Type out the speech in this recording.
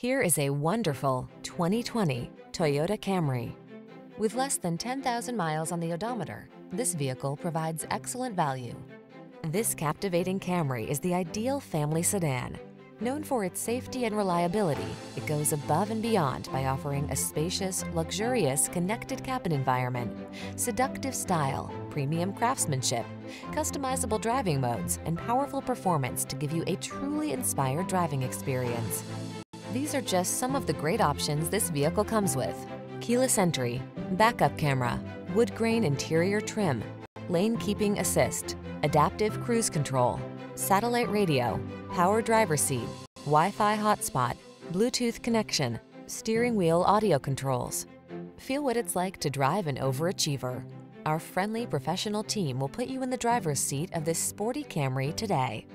Here is a wonderful 2020 Toyota Camry. With less than 10,000 miles on the odometer, this vehicle provides excellent value. This captivating Camry is the ideal family sedan. Known for its safety and reliability, it goes above and beyond by offering a spacious, luxurious, connected cabin environment, seductive style, premium craftsmanship, customizable driving modes, and powerful performance to give you a truly inspired driving experience. These are just some of the great options this vehicle comes with. Keyless entry, backup camera, wood grain interior trim, lane keeping assist, adaptive cruise control, satellite radio, power driver seat, Wi-Fi hotspot, Bluetooth connection, steering wheel audio controls. Feel what it's like to drive an overachiever. Our friendly professional team will put you in the driver's seat of this sporty Camry today.